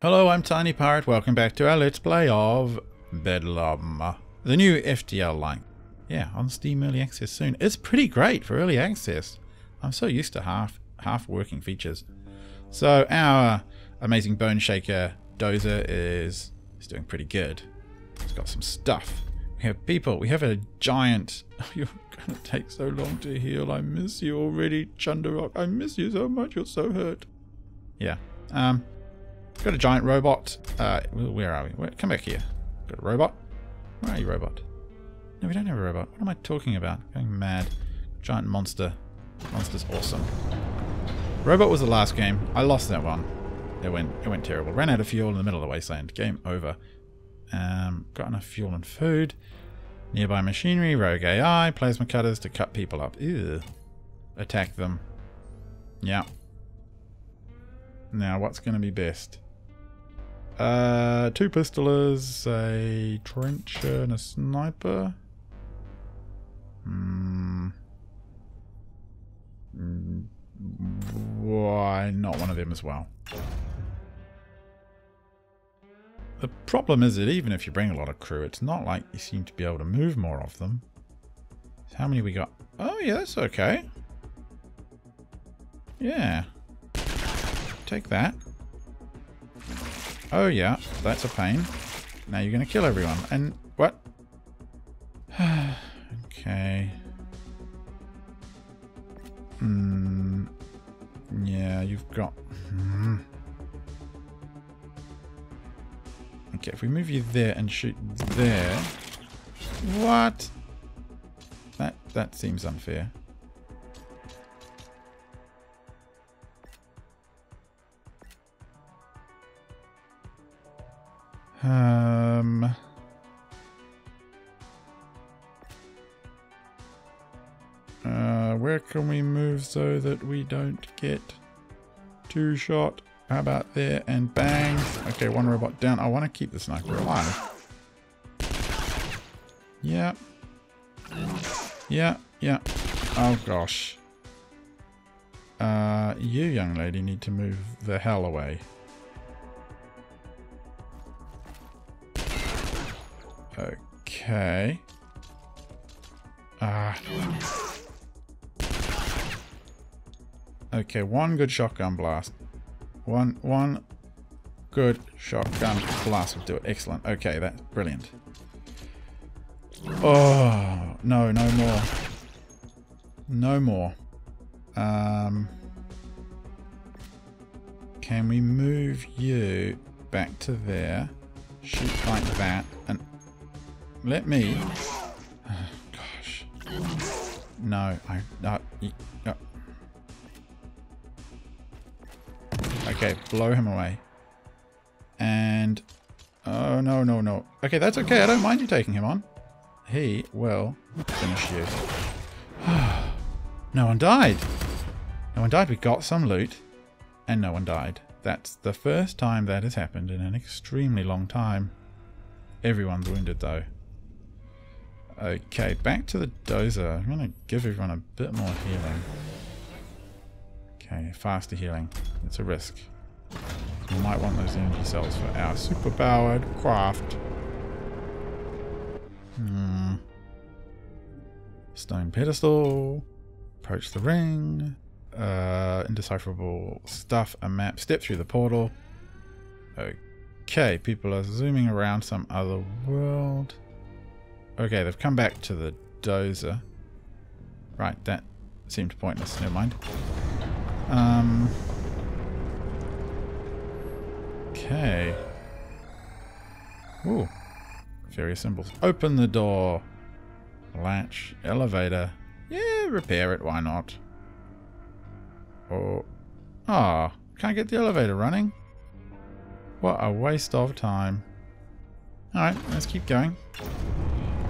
Hello, I'm Tiny Pirate. Welcome back to our Let's Play of Bedlam. The new FTL-like. Yeah, on Steam Early Access soon. It's pretty great for early access. I'm so used to half half working features. So our amazing Bone Shaker Dozer is, is doing pretty good. It's got some stuff. We have people. We have a giant... Oh, you're going to take so long to heal. I miss you already, Chunderok. I miss you so much. You're so hurt. Yeah. Um, Got a giant robot. Uh, where are we? Where, come back here. Got a robot. Where are you, robot? No, we don't have a robot. What am I talking about? Going mad. Giant monster. Monster's awesome. Robot was the last game. I lost that one. It went it went terrible. Ran out of fuel in the middle of the wasteland. Game over. Um, got enough fuel and food. Nearby machinery, rogue AI, plasma cutters to cut people up. Ew. Attack them. Yeah. Now, what's going to be best? Uh, two pistolers, a trencher, and a sniper. Hmm. Why not one of them as well? The problem is that even if you bring a lot of crew, it's not like you seem to be able to move more of them. How many we got? Oh yeah, that's okay. Yeah. Take that. Oh yeah, that's a pain. Now you're going to kill everyone. And what? okay. Hmm. Yeah, you've got... Hmm. Okay, if we move you there and shoot there... What? That, that seems unfair. Um... Uh, where can we move so that we don't get two shot? How about there and bang? Okay, one robot down. I want to keep the sniper alive. Yeah. Yeah, yeah. Oh gosh. Uh, you young lady need to move the hell away. Okay. Ah. Okay, one good shotgun blast. One, one good shotgun blast will do it. Excellent. Okay, that's brilliant. Oh, no, no more. No more. Um, can we move you back to there? Shoot like that and let me... Oh, gosh. No, I... Uh, uh. Okay, blow him away. And... Oh, no, no, no. Okay, that's okay. I don't mind you taking him on. He will finish you. no one died. No one died. We got some loot. And no one died. That's the first time that has happened in an extremely long time. Everyone's wounded though. Okay, back to the dozer. I'm going to give everyone a bit more healing. Okay, faster healing. It's a risk. We might want those energy cells for our superpowered craft. Hmm. Stone pedestal. Approach the ring. Uh, indecipherable stuff. A map. Step through the portal. Okay, people are zooming around some other world. Okay, they've come back to the dozer. Right, that seemed pointless. Never mind. Um. Okay. Ooh. Various symbols. Open the door. Latch. Elevator. Yeah, repair it. Why not? Oh. Ah. Oh, can't get the elevator running. What a waste of time. Alright, let's keep going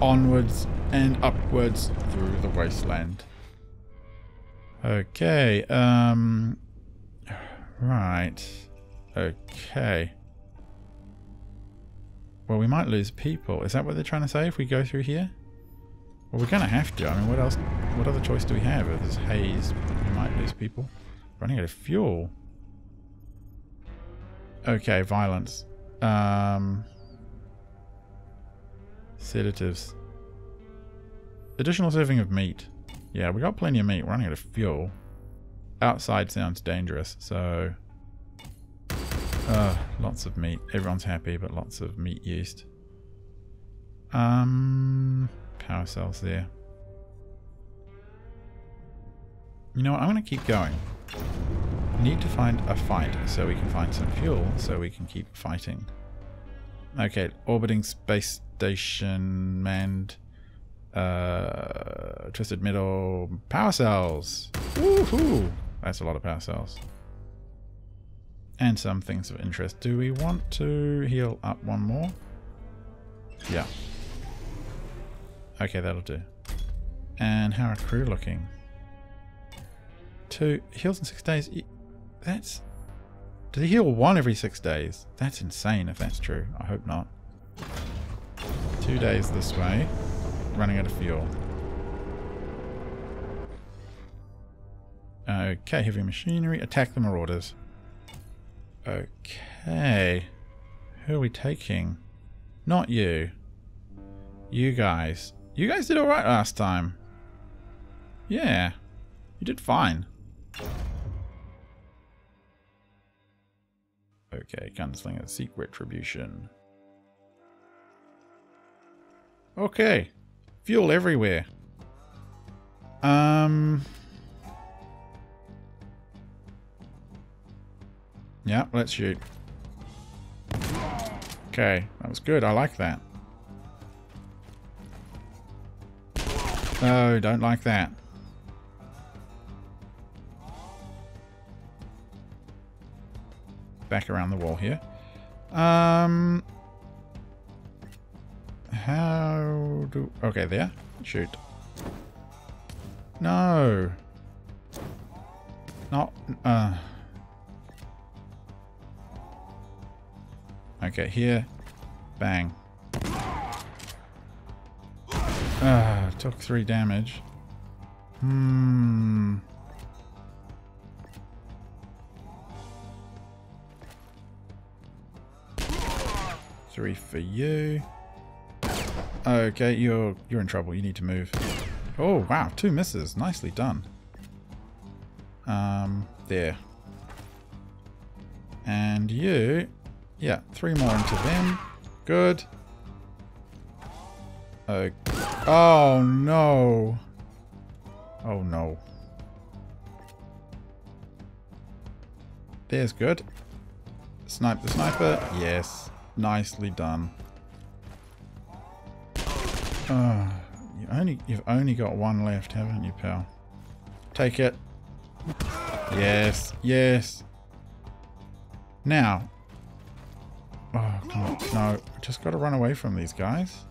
onwards and upwards through the wasteland. Okay, um... Right. Okay. Well, we might lose people. Is that what they're trying to say if we go through here? Well, we're going to have to. I mean, what else? What other choice do we have? If there's haze, we might lose people. Running out of fuel. Okay, violence. Um, sedatives. Additional serving of meat. Yeah, we got plenty of meat. We're running out of fuel. Outside sounds dangerous, so... Uh, lots of meat. Everyone's happy, but lots of meat used. Um, power cells there. You know what? I'm going to keep going. Need to find a fight so we can find some fuel so we can keep fighting. Okay, orbiting space station manned uh, twisted metal power cells. Woohoo! That's a lot of power cells. And some things of interest. Do we want to heal up one more? Yeah. Okay, that'll do. And how are crew looking? Two heals in six days. That's... Do they heal one every six days? That's insane if that's true. I hope not. Two days this way. Running out of fuel. Okay, heavy machinery. Attack the marauders. Okay. Who are we taking? Not you. You guys. You guys did alright last time. Yeah. You did fine. Okay, gunslinger, seek retribution. Okay. Fuel everywhere. Um... Yeah, let's shoot. Okay, that was good. I like that. Oh, don't like that. Back around the wall here. Um, how do... Okay, there. Shoot. No. Not... Uh... Okay, here. Bang. Ah, took three damage. Hmm. Three for you. Okay, you're you're in trouble. You need to move. Oh wow, two misses. Nicely done. Um, there. And you, yeah, three more into them. Good. Okay. Oh no. Oh no. There's good. Snipe the sniper. Yes. Nicely done. Oh, you only you've only got one left, haven't you, pal? Take it. Yes. Yes. Now. Oh. No. Just got to run away from these guys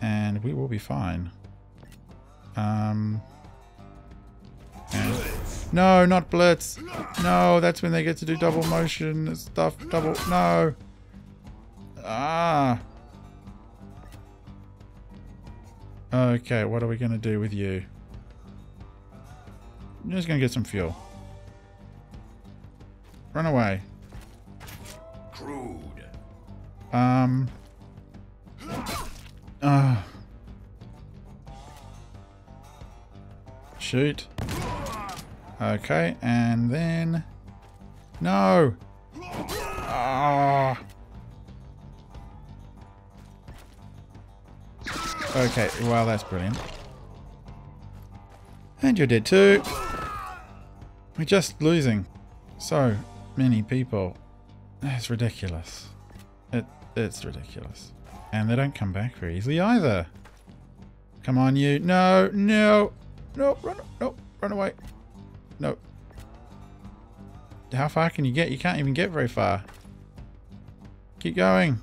and we will be fine. Um, no, not Blitz. No, that's when they get to do double motion stuff. Double, no. Ah. Okay, what are we going to do with you? I'm just going to get some fuel. Run away. Crude. Um, uh. Shoot. Okay, and then... No! Ah. Okay, well that's brilliant. And you're dead too. We're just losing so many people. That's ridiculous. It, it's ridiculous. And they don't come back very easily either. Come on, you. No, no. No, run, no, run away. No. How far can you get? You can't even get very far. Keep going.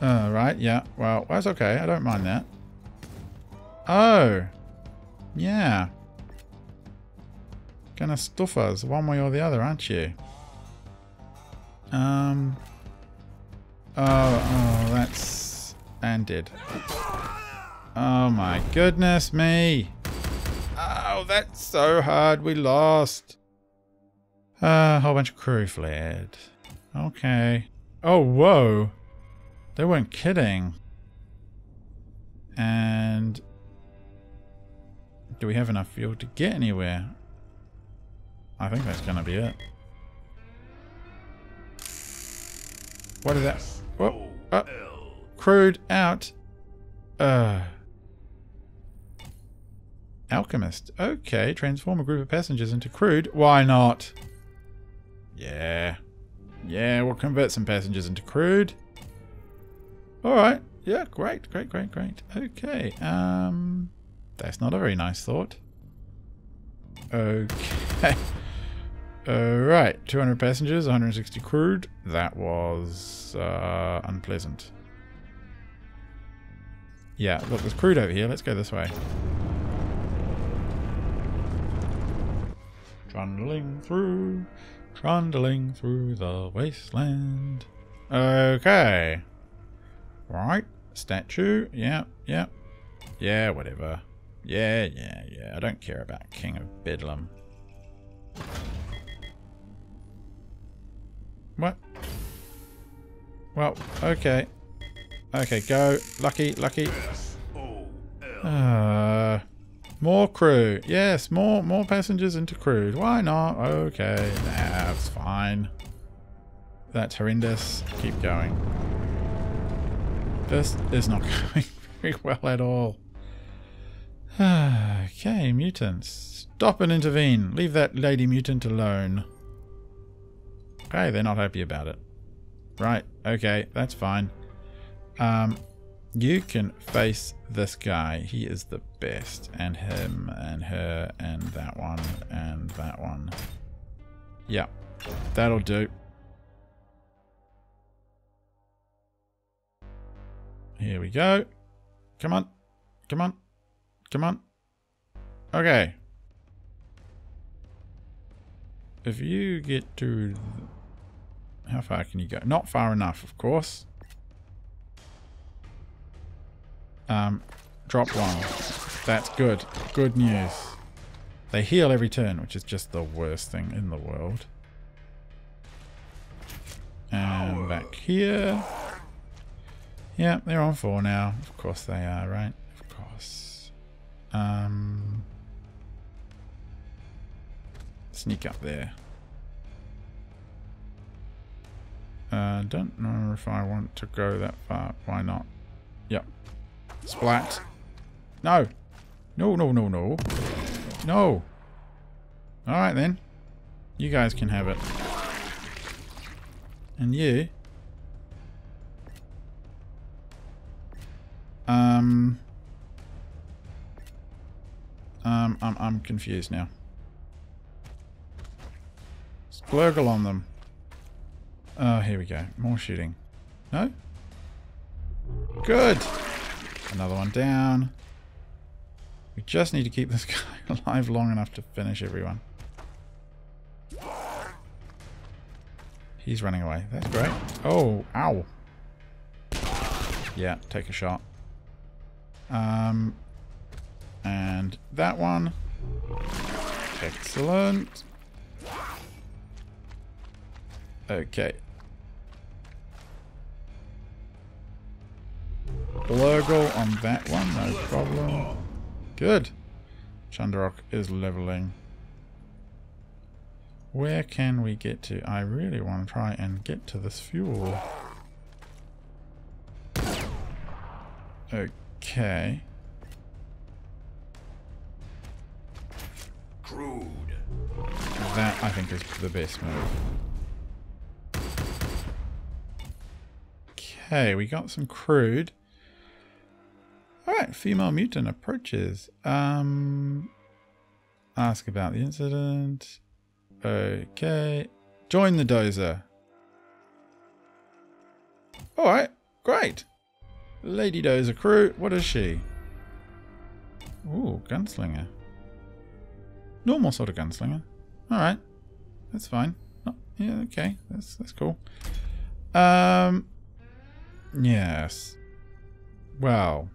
Uh, right, yeah. Well, that's okay. I don't mind that. Oh. Yeah. Gonna stuff us one way or the other, aren't you? Um, Oh, oh, that's ended. Oh my goodness me. Oh, that's so hard. We lost. A uh, whole bunch of crew fled. Okay. Oh, whoa. They weren't kidding. And... Do we have enough fuel to get anywhere? I think that's going to be it. What is that? Whoa. Crewed out. Uh... Alchemist. Okay, transform a group of passengers into crude. Why not? Yeah. Yeah, we'll convert some passengers into crude. Alright. Yeah, great, great, great, great. Okay. Um, That's not a very nice thought. Okay. Alright, 200 passengers, 160 crude. That was uh, unpleasant. Yeah, look, there's crude over here. Let's go this way. Trundling through, trundling through the wasteland. Okay. Right. Statue. Yeah, yeah. Yeah, whatever. Yeah, yeah, yeah. I don't care about King of Bedlam. What? Well, okay. Okay, go. Lucky, lucky. Uh, more crew. Yes, more more passengers into crew. Why not? Okay, that's fine. That's horrendous. Keep going. This is not going very well at all. okay, mutants. Stop and intervene. Leave that lady mutant alone. Okay, they're not happy about it. Right, okay, that's fine. Um, you can face this guy. He is the best. And him, and her, and that one, and that one. Yeah, that'll do. Here we go. Come on. Come on. Come on. Okay. If you get to... How far can you go? Not far enough, of course. Um, drop one. That's good. Good news. They heal every turn, which is just the worst thing in the world. And back here. Yeah, they're on four now. Of course they are, right? Of course. Um, sneak up there. Uh, don't know if I want to go that far. Why not? Yep. Splat. No. No, no, no, no. No. Alright then. You guys can have it. And you... Um... Um, I'm, I'm confused now. Splurgle on them. Oh, here we go. More shooting. No? Good! Another one down. We just need to keep this guy alive long enough to finish everyone. He's running away. That's great. Oh, ow. Yeah, take a shot. Um, and that one. Excellent. Okay. Blurgle on that one, no problem. Good. Chunderok is leveling. Where can we get to? I really want to try and get to this fuel. Okay. Crude. That, I think, is the best move. Okay, we got some crude. Alright, female mutant approaches. Um, ask about the incident. Okay. Join the dozer. Alright, great. Lady Dozer crew, what is she? Ooh, gunslinger. Normal sort of gunslinger. Alright. That's fine. Oh, yeah, okay. That's that's cool. Um Yes. Well.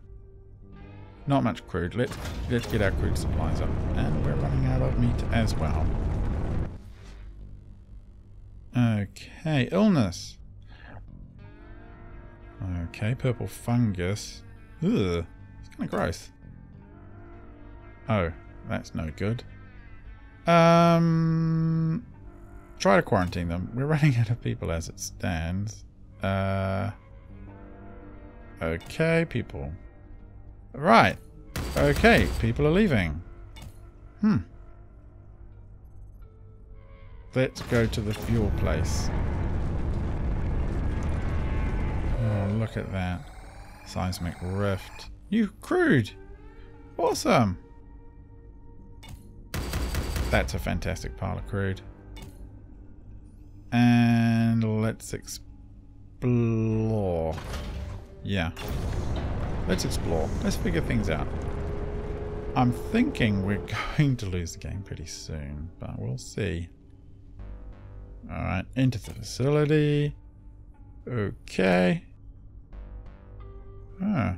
Not much crude. Let's let's get our crude supplies up. And we're running out of meat as well. Okay, illness. Okay, purple fungus. Ugh, it's kind of gross. Oh, that's no good. Um, try to quarantine them. We're running out of people as it stands. Uh, okay, people. Right. Okay, people are leaving. Hmm. Let's go to the fuel place. Oh, look at that. Seismic rift. You crude! Awesome! That's a fantastic pile of crude. And let's explore. Yeah. Let's explore. Let's figure things out. I'm thinking we're going to lose the game pretty soon, but we'll see. Alright, into the facility. Okay. Huh.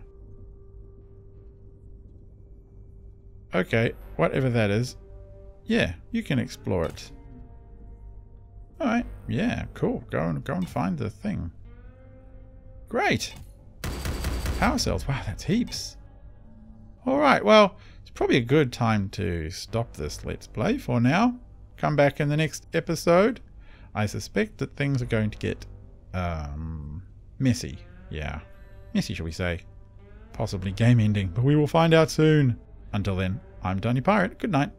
Okay, whatever that is. Yeah, you can explore it. Alright, yeah, cool. Go and go and find the thing. Great! Power cells, wow, that's heaps. Alright, well, it's probably a good time to stop this Let's Play for now. Come back in the next episode I suspect that things are going to get um, messy. Yeah. Messy, shall we say. Possibly game ending, but we will find out soon. Until then, I'm Tiny Pirate. Good night.